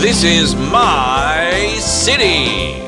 This is my city.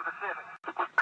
Pacific.